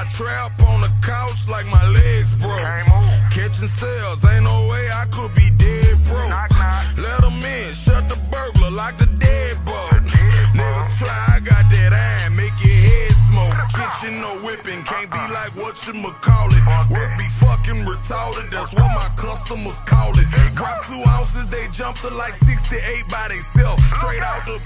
my trap on the couch like my legs broke. Catching sales, ain't no way I could be dead broke. Knock, knock. Let 'em in, shut the burglar like the. The deadbolt. Nigga try, I got that iron, make your head smoke. Kitchen no whipping, can't be uh-uh. like what you call it. Work be fucking retarded, that's what my customers call it. Drop two ounces, they jump to like 68 by theyself. Straight out the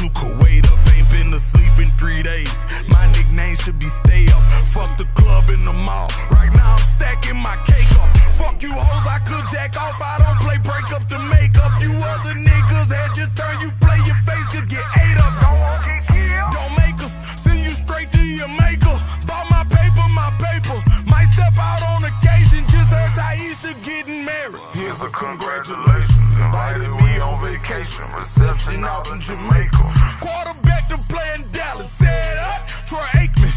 you could wait up. Ain't been to sleep in three days. My nickname should be stay up. Fuck the club in the mall. Right now I'm stacking my cake up. Fuck you hoes, I could jack off. I don't play break up to make up. You other niggas had your turn. You play your face could get ate up. Don't want to get killed. Don't make us send you straight to your maker. Bought my paper, my paper. Might step out on occasion. Just heard Taisha getting married. Here's a congratulations. Invited me on vacation. Reception out in Jamaica. Quarterback to play in Dallas. Said up. Troy Aikman.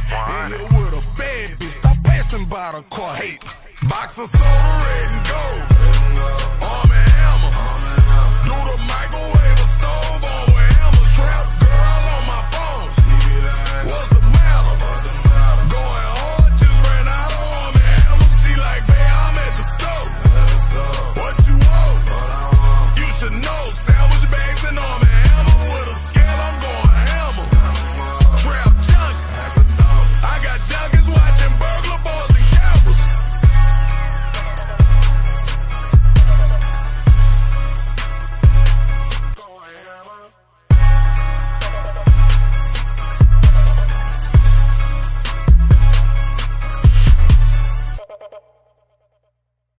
In here with a bad bitch. Stop passing by the car. Hate. Box of soda, red and gold.